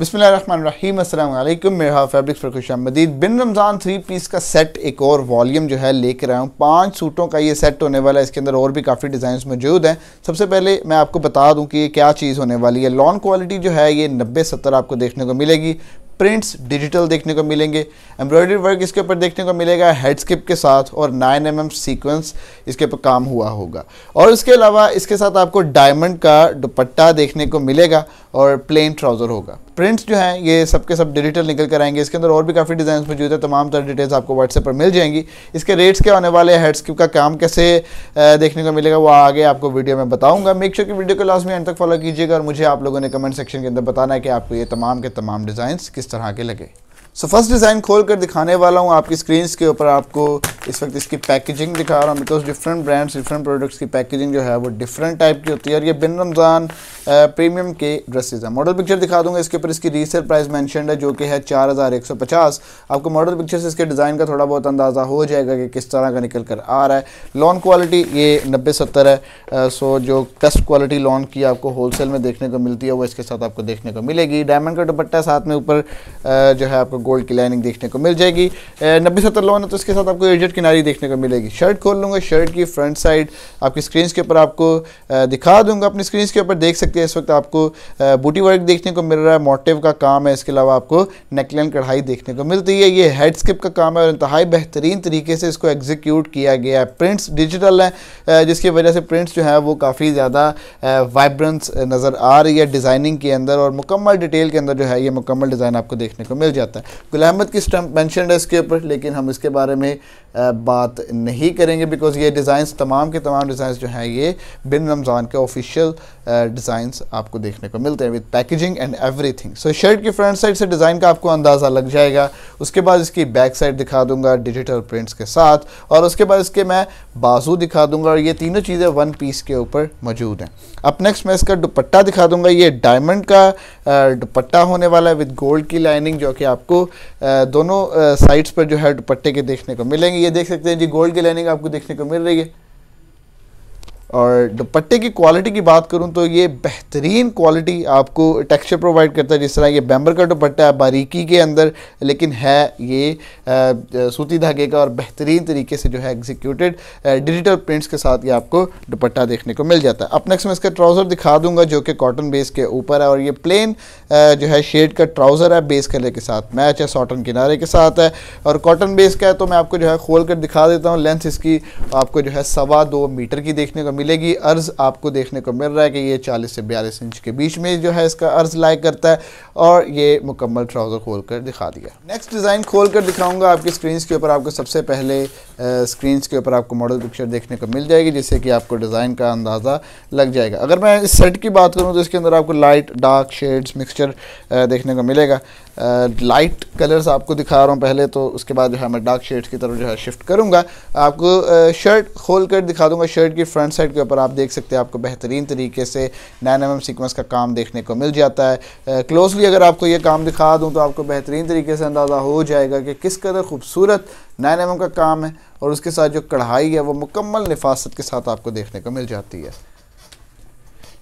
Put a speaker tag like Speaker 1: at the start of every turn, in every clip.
Speaker 1: बिस्मिल्लाहिर्रहमानिर्रहीम। मेरा फैब्रिक्स पर खुश मदीद बिन रमज़ान थ्री पीस का सेट एक और वॉल्यूम जो है लेकर आया हूँ। पाँच सूटों का ये सेट होने वाला है। इसके अंदर और भी काफ़ी डिज़ाइन मौजूद हैं। सबसे पहले मैं आपको बता दूँ कि ये क्या चीज़ होने वाली है। लॉन क्वालिटी जो है ये नब्बे सत्तर आपको देखने को मिलेगी। प्रिंट्स डिजिटल देखने को मिलेंगे। एम्ब्रॉयडरी वर्क इसके ऊपर देखने को मिलेगा। हेड स्किप के साथ और 9 एम mm सीक्वेंस इसके ऊपर काम हुआ होगा। और इसके अलावा इसके साथ आपको डायमंड का दुपट्टा देखने को मिलेगा और प्लेन ट्राउज़र होगा। प्रिंट्स जो हैं, ये सबके सब डिजिटल निकल कर आएँगे। इसके अंदर और भी काफ़ी डिज़ाइन मौजूद है, तमाम तरह डिटेल्स आपको व्हाट्सएप पर मिल जाएँगी। इसके रेट्स क्या होने वाले हैं हेडस्किप का काम कैसे देखने को मिलेगा, वो आगे आपको वीडियो में बताऊँगा। मेक श्योर की वीडियो को लास्ट में एंड तक फॉलो कीजिएगा और मुझे आप लोगों ने कमेंट सेक्शन के अंदर बताना है कि आपको ये तमाम के तमाम डिज़ाइन किस तरह के लगे। सो फ़र्स्ट डिज़ाइन खोल कर दिखाने वाला हूँ आपकी स्क्रीन के ऊपर आपको इस वक्त इसकी पैकेजिंग दिखा रहा हूँ because different brands different products की पैकेजिंग जो है वो डिफरेंट टाइप की होती है। और ये बिन रमज़ान प्रीमियम के ड्रेसेस हैं। मॉडल पिक्चर दिखा दूँगा इसके ऊपर, इसकी रीसेल प्राइस मैंशन है, जो कि है चार हज़ार एक सौ पचास। आपको मॉडल पिक्चर से इसके डिज़ाइन का थोड़ा बहुत अंदाज़ा हो जाएगा कि किस तरह का निकल कर आ रहा है। लॉन क्वालिटी ये नब्बे सत्तर है सो जो बेस्ट क्वालिटी लॉन की आपको होलसेल में देखने को मिलती है, वो इसके साथ आपको देखने को मिलेगी। डायमंड का दुपट्टा साथ में ऊपर जो है आपको गोल्ड की लाइनिंग देखने को मिल जाएगी। नब्बे सत्तर लॉन है तो इसके साथ आपको एजेड किनारी देखने को मिलेगी। शर्ट खोल लूँगा, शर्ट की फ्रंट साइड आपकी स्क्रीन के ऊपर आपको दिखा दूँगा। अपनी स्क्रीन के ऊपर देख सकते हैं, इस वक्त आपको बूटी वर्क देखने को मिल रहा है मोटिव का काम है। इसके अलावा आपको नेकलाइन कढ़ाई देखने को मिलती है। ये हेड स्किप का काम है और इंतहाई बेहतरीन तरीके से इसको एग्जीक्यूट किया गया है। प्रिंट्स डिजिटल हैं जिसकी वजह से प्रिंट्स जो है वो काफ़ी ज़्यादा वाइब्रेंस नज़र आ रही है डिज़ाइनिंग के अंदर और मुकम्मल डिटेल के अंदर जो है ये मुकम्मल डिज़ाइन आपको देखने को मिल जाता है। गुल अहमद की स्टम्प मैंशन है इसके ऊपर, लेकिन हम इसके बारे में बात नहीं करेंगे बिकॉज़ ये डिज़ाइंस तमाम के तमाम डिज़ाइंस जो हैं, ये बिन रमज़ान के ऑफिशियल डिज़ाइंस आपको देखने को मिलते हैं with packaging and everything so shirt की फ्रंट साइड से डिज़ाइन का आपको अंदाज़ा लग जाएगा। उसके बाद इसकी बैक साइड दिखा दूँगा डिजिटल प्रिंट्स के साथ और उसके बाद इसके मैं बाजू दिखा दूँगा और ये तीनों चीज़ें वन पीस के ऊपर मौजूद हैं। अब नेक्स्ट मैं इसका दुपट्टा दिखा दूँगा। ये डायमंड का दुपट्टा होने वाला है विद गोल्ड की लाइनिंग जो कि आपको दोनों साइड्स पर जो है दुपट्टे के देखने को मिलेंगे। ये देख सकते हैं जी गोल्ड की लाइनिंग आपको देखने को मिल रही है। और दुपट्टे की क्वालिटी की बात करूँ तो ये बेहतरीन क्वालिटी आपको टेक्सचर प्रोवाइड करता है, जिस तरह ये बैम्बर का दुपट्टा है, बारीकी के अंदर, लेकिन है ये सूती धागे का और बेहतरीन तरीके से जो है एग्जीक्यूटेड डिजिटल प्रिंट्स के साथ ये आपको दुपट्टा देखने को मिल जाता है। अब नेक्स्ट मैं इसका ट्राउज़र दिखा दूँगा, जो कि कॉटन बेस के ऊपर है, और ये प्लेन जो है शेड का ट्राउज़र है बेस कलर के साथ मैच है सॉटन किनारे के साथ है। और कॉटन बेस का है तो मैं आपको जो है खोल कर दिखा देता हूँ लेंथ इसकी आपको जो है सवा दो मीटर की देखने को मिलेगी। अर्ज़ आपको देखने को मिल रहा है कि ये 40 से 42 इंच के बीच में जो है इसका अर्ज़ लाइक करता है और ये मुकम्मल ट्राउज़र खोल कर दिखा दिया। नेक्स्ट डिज़ाइन खोल कर दिखाऊँगा आपकी स्क्रीन के ऊपर। आपको सबसे पहले स्क्रीन के ऊपर आपको मॉडल पिक्चर देखने को मिल जाएगी, जिससे कि आपको डिज़ाइन का अंदाज़ा लग जाएगा। अगर मैं इस सेट की बात करूँ तो इसके अंदर आपको लाइट, डार्क शेड्स, मिक्सचर देखने को मिलेगा। लाइट कलर्स आपको दिखा रहा हूँ पहले तो उसके बाद जो है मैं डार्क शेड्स की तरफ़ जो है शिफ्ट करूँगा। आपको शर्ट खोल कर दिखा दूँगा। शर्ट की फ्रंट साइड के ऊपर आप देख सकते हैं आपको बेहतरीन तरीके से नाइन एम सीक्वेंस का काम देखने को मिल जाता है। क्लोजली अगर आपको ये काम दिखा दूँ तो आपको बेहतरीन तरीके से अंदाज़ा हो जाएगा कि किस कदर खूबसूरत नाइन एम का काम है और उसके साथ जो कढ़ाई है वो मुकम्मल नफासत के साथ आपको देखने को मिल जाती है।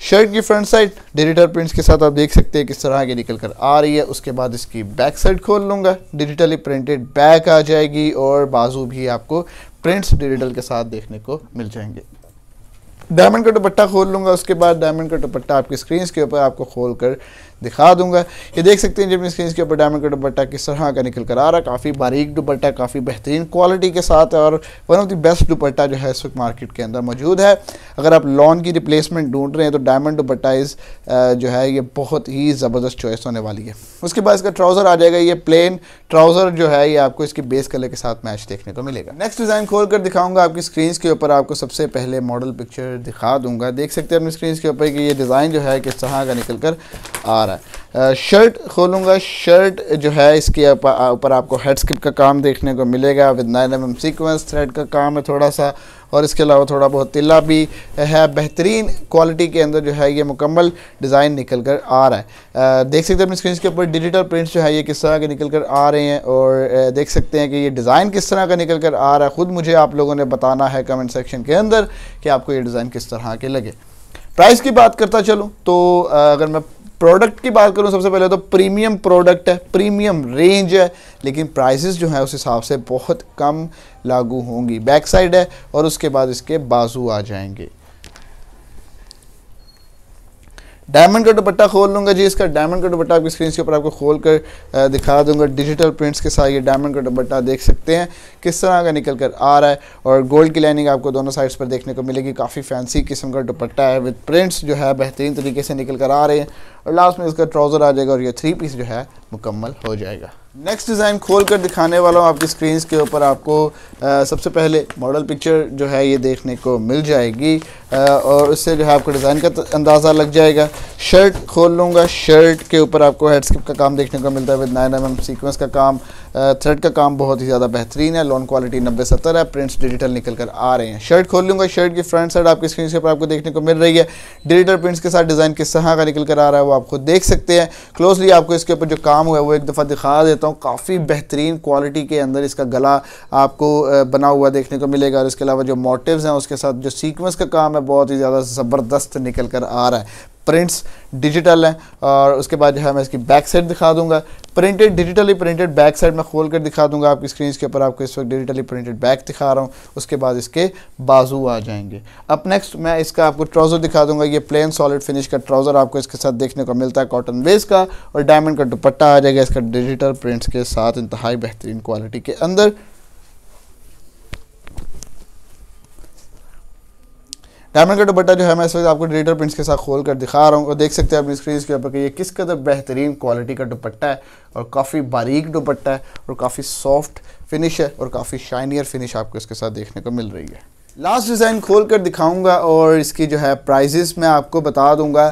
Speaker 1: शर्ट की फ्रंट साइड डिजिटल प्रिंट्स के साथ आप देख सकते हैं किस तरह की निकल कर आ रही है। उसके बाद इसकी बैक साइड खोल लूँगा। डिजिटली प्रिंटेड बैक आ जाएगी और बाजू भी आपको प्रिंट्स डिजिटल के साथ देखने को मिल जाएँगे। डायमंड का दुपट्टा खोल लूँगा, उसके बाद डायमंड का दुपट्टा आपकी स्क्रीन के ऊपर आपको खोल कर दिखा दूँगा। ये देख सकते हैं जब स्क्रीन के ऊपर डायमंड का दुपट्टा किस तरह का निकल कर आ रहा है। काफ़ी बारीक दुपट्टा, काफ़ी बेहतरीन क्वालिटी के साथ और one of the best dupatta जो है इस वक्त मार्केट के अंदर मौजूद है। अगर आप लॉन की रिप्लेसमेंट ढूंढ रहे हैं तो डायमंड दुपट्टा इस जो है ये बहुत ही ज़बरदस्त चॉइस होने वाली है। उसके बाद इसका ट्राउज़र आ जाएगा, ये प्लेन ट्राउज़र जो है ये आपको इसके बेस कलर के साथ मैच देखने को मिलेगा। नेक्स्ट डिज़ाइन खोल कर दिखाऊँगा आपकी स्क्रीन के ऊपर। आपको सबसे पहले मॉडल पिक्चर दिखा दूँगा। देख सकते हैं अपनी स्क्रीन के ऊपर कि ये डिज़ाइन जो है किस तरह का निकल कर आ रहा है। शर्ट खोलूँगा। शर्ट जो है इसके ऊपर आपको हेड स्किप का काम देखने को मिलेगा। With nine M sequence thread का काम है थोड़ा सा और इसके अलावा थोड़ा बहुत तिल्ला भी है। बेहतरीन क्वालिटी के अंदर जो है ये मुकम्मल डिज़ाइन निकल कर आ रहा है। आ, देख सकते हैं अपनी स्क्रीन के ऊपर डिजिटल प्रिंट्स जो है ये किस तरह के निकल कर आ रहे हैं। और देख सकते हैं कि ये डिज़ाइन किस तरह का निकल कर आ रहा है। ख़ुद मुझे आप लोगों ने बताना है कमेंट सेक्शन के अंदर कि आपको ये डिज़ाइन किस तरह के लगे। प्राइस की बात करता चलूँ तो अगर मैं प्रोडक्ट की बात करूँ, सबसे पहले तो प्रीमियम प्रोडक्ट है, प्रीमियम रेंज है, लेकिन प्राइसेस जो है उस हिसाब से बहुत कम लागू होंगी। बैक साइड है और उसके बाद इसके बाजू आ जाएँगे। डायमंड का दुपट्टा खोल लूँगा जी इसका। डायमंड का दुपट्टा आपकी स्क्रीन के ऊपर आपको खोल कर दिखा दूँगा। डिजिटल प्रिंट्स के साथ ये डायमंड का दुपट्टा देख सकते हैं। किस तरह का निकल कर आ रहा है और गोल्ड की लाइनिंग आपको दोनों साइड्स पर देखने को मिलेगी। काफ़ी फैंसी किस्म का दुपट्टा है। विद प्रिंट्स जो है, बेहतरीन तरीके से निकल कर आ रहे हैं। और लास्ट में इसका ट्राउज़र आ जाएगा और ये थ्री पीस जो है मुकम्मल हो जाएगा। नेक्स्ट डिज़ाइन खोल कर दिखाने वाला हूँ आपकी स्क्रीन के ऊपर। आपको आ, सबसे पहले मॉडल पिक्चर जो है ये देखने को मिल जाएगी। आ, और उससे जो है आपको डिज़ाइन का अंदाज़ा लग जाएगा। शर्ट खोल लूँगा। शर्ट के ऊपर आपको हेडस्किप का काम देखने को मिलता है। With nine M M sequence का काम। थ्रेड का काम बहुत ही ज़्यादा बेहतरीन है लॉन क्वालिटी नब्बे सत्तर है प्रिंट्स डिजिटल निकल कर आ रहे हैं। शर्ट खोल लूँगा शर्ट की फ्रंट साइड आपकी स्क्रीन के ऊपर आपको देखने को मिल रही है। डिजिटल प्रिंट्स के साथ डिज़ाइन किस तरह का निकल कर आ रहा है वो आप खुद देख सकते हैं। क्लोजली आपको इसके ऊपर जो काम हुआ है, वो एक दफ़ा दिखा देता हूँ। काफ़ी बेहतरीन क्वालिटी के अंदर इसका गला आपको बना हुआ देखने को मिलेगा। और इसके अलावा जो मोटिव्स हैं, उसके साथ जो सीक्वेंस का काम है, बहुत ही ज़्यादा ज़बरदस्त निकल कर आ रहा है। प्रिंट्स डिजिटल हैं, और उसके बाद जो है मैं इसकी बैक साइड दिखा दूँगा। Printed digitally printed back side में खोल कर दिखा दूँगा आपकी स्क्रीन के ऊपर। आपको इस वक्त डिजिटली प्रिंटेड बैक दिखा रहा हूँ। उसके बाद इसके बाजू आ जाएँगे। अब नेक्स्ट मैं इसका आपको ट्राउज़र दिखा दूँगा। ये प्लेन सॉलिड फिनिश का ट्राउज़र आपको इसके साथ देखने को मिलता है कॉटन बेस का, और डायमंड का दुपट्टा आ जाएगा इसका डिजिटल प्रिंट्स के साथ, इंतहाई बेहतरीन क्वालिटी के अंदर। डायमंड का दुपट्टा जो है, मैं इस वक्त आपको डिजिटल प्रिंट्स के साथ खोल कर दिखा रहा हूँ और देख सकते हैं अपनी स्क्रीन के ऊपर कि ये किस कदर बेहतरीन क्वालिटी का दुपट्टा है और काफ़ी बारीक दुपट्टा है और काफ़ी सॉफ्ट फिनिश है और काफ़ी शाइनियर फिनिश आपको इसके साथ देखने को मिल रही है। लास्ट डिज़ाइन खोल कर दिखाऊँगा और इसकी जो है प्राइजेस मैं आपको बता दूँगा।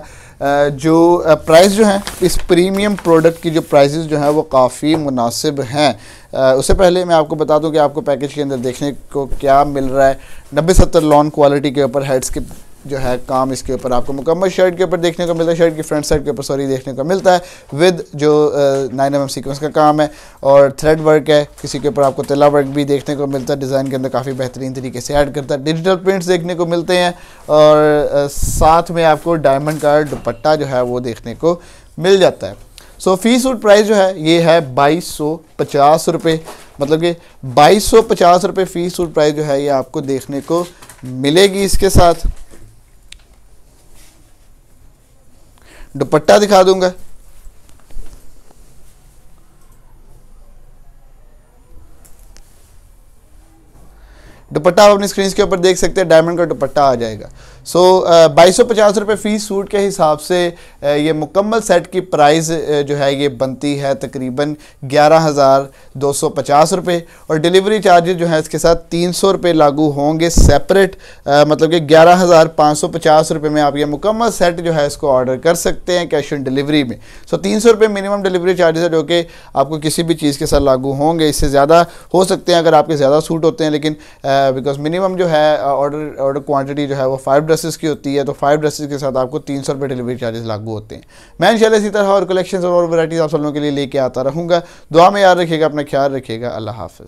Speaker 1: जो प्राइस जो है, इस प्रीमियम प्रोडक्ट की जो प्राइजेस जो है वो काफ़ी मुनासिब हैं। उससे पहले मैं आपको बता दूँ कि आपको पैकेज के अंदर देखने को क्या मिल रहा है। नब्बे सत्तर लॉन क्वालिटी के ऊपर हेड्स के जो है काम इसके ऊपर आपको मुकम्मल शर्ट के ऊपर देखने को मिलता है, शर्ट की फ्रंट साइड के ऊपर सॉरी देखने को मिलता है विद जो नाइन एम सीक्वेंस का काम है और थ्रेड वर्क है, किसी के ऊपर आपको तिला वर्क भी देखने को मिलता है डिज़ाइन के अंदर काफ़ी बेहतरीन तरीके से ऐड करता है। डिजिटल प्रिंट्स देखने को मिलते हैं और साथ में आपको डायमंड का दुपट्टा जो है वो देखने को मिल जाता है। सो फ़ी सूट प्राइस जो है, ये है बाईस सौ पचास रुपये मतलब कि बाईस सौ पचास रुपये फ़ी सूट प्राइस जो है, ये आपको देखने को मिलेगी इसके साथ। दुपट्टा दिखा दूँगा। दुपट्टा आप अपनी स्क्रीन के ऊपर देख सकते हैं डायमंड का दुपट्टा आ जाएगा। सो बाईस सौ पचास रुपये फ़ीस सूट के हिसाब से uh, ये मुकम्मल सेट की प्राइस uh, जो है ये बनती है तकरीबन ग्यारह हज़ार दो सौ पचास रुपये और डिलीवरी चार्जेस जो है इसके साथ तीन सौ रुपये लागू होंगे सेपरेट uh, मतलब कि ग्यारह हज़ार पाँच सौ पचास रुपये में आप ये मुकम्मल सेट जो है इसको ऑर्डर कर सकते हैं कैश ऑन डिलीवरी में। सो तीन सौ रुपये मिनिमम डिलीवरी चार्जेस है जो कि आपको किसी भी चीज़ के साथ लागू होंगे। इससे ज़्यादा हो सकते हैं अगर आपके ज़्यादा सूट होते हैं लेकिन बिकॉज़ मिनिमम जो है ऑर्डर ऑर्डर क्वान्टिटी जो है वो फाइव ड्रेसेस की होती है तो फाइव ड्रेसेस के साथ आपको तीन सौ रुपये डिलीवरी चार्जेस लागू होते हैं। मैं इंशाल्लाह इसी तरह और कलेक्शन और वैराइटीज़ आप सब लोगों के लिए लेके आता रहूँगा। दुआ में याद रखिएगा, अपना ख्याल रखिएगा। अल्लाह हाफ़